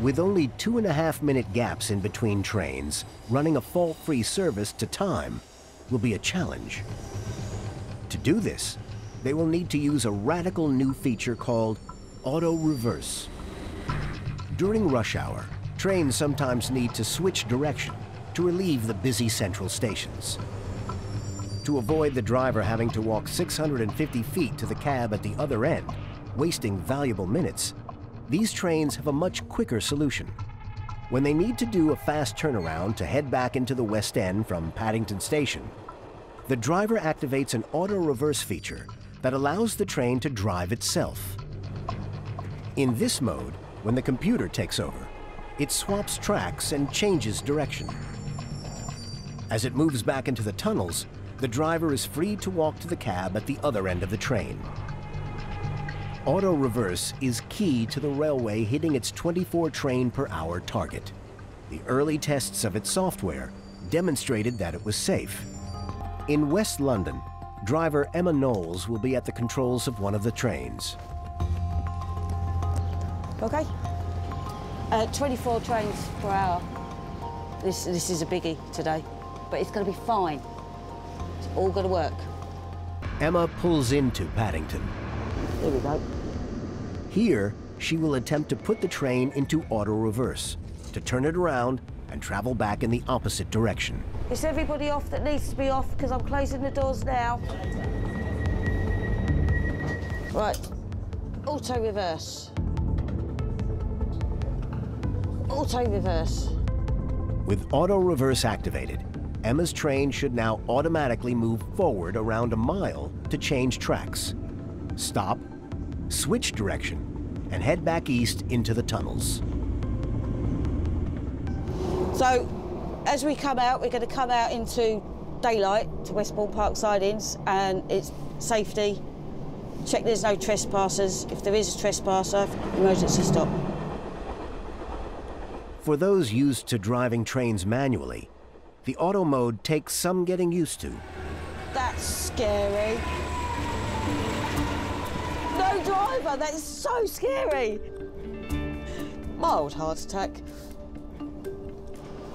With only two and a half minute gaps in between trains, running a fault-free service to time will be a challenge. To do this, they will need to use a radical new feature called auto reverse. During rush hour, trains sometimes need to switch direction to relieve the busy central stations. To avoid the driver having to walk 650 feet to the cab at the other end, wasting valuable minutes, these trains have a much quicker solution. When they need to do a fast turnaround to head back into the West End from Paddington Station, the driver activates an auto reverse feature that allows the train to drive itself. In this mode, when the computer takes over, it swaps tracks and changes direction. As it moves back into the tunnels, the driver is free to walk to the cab at the other end of the train. Auto reverse is key to the railway hitting its 24 train per hour target. The early tests of its software demonstrated that it was safe. In West London, driver Emma Knowles will be at the controls of one of the trains. Okay. Uh, 24 trains per hour. This, this is a biggie today, but it's going to be fine. It's all going to work. Emma pulls into Paddington. Here we go. Here, she will attempt to put the train into auto reverse to turn it around and travel back in the opposite direction. Is everybody off that needs to be off? Because I'm closing the doors now. Right. Auto reverse. Auto reverse. With auto reverse activated, Emma's train should now automatically move forward around a mile to change tracks, stop, switch direction, and head back east into the tunnels. So, as we come out, we're going to come out into daylight to Westbourne Park sidings, and it's safety. Check there's no trespassers. If there is a trespasser, emergency stop. For those used to driving trains manually, the auto mode takes some getting used to. That's scary. No driver, that is so scary. Mild heart attack.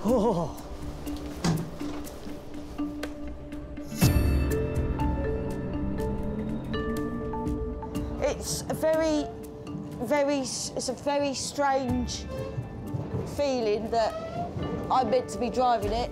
Oh. It's a very, very, it's a very strange feeling that I'm meant to be driving it